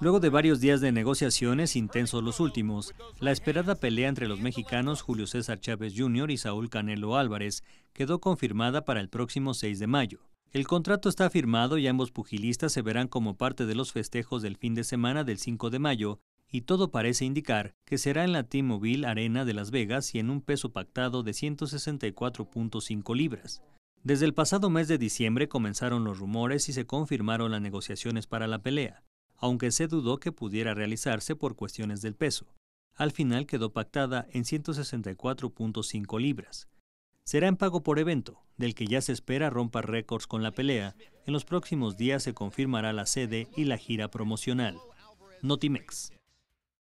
Luego de varios días de negociaciones, intensos los últimos, la esperada pelea entre los mexicanos Julio César Chávez Jr. y Saúl Canelo Álvarez quedó confirmada para el próximo 6 de mayo. El contrato está firmado y ambos pugilistas se verán como parte de los festejos del fin de semana del 5 de mayo, y todo parece indicar que será en la T-Mobile Arena de Las Vegas y en un peso pactado de 164.5 libras. Desde el pasado mes de diciembre comenzaron los rumores y se confirmaron las negociaciones para la pelea aunque se dudó que pudiera realizarse por cuestiones del peso. Al final quedó pactada en 164.5 libras. Será en pago por evento, del que ya se espera rompa récords con la pelea. En los próximos días se confirmará la sede y la gira promocional. Notimex.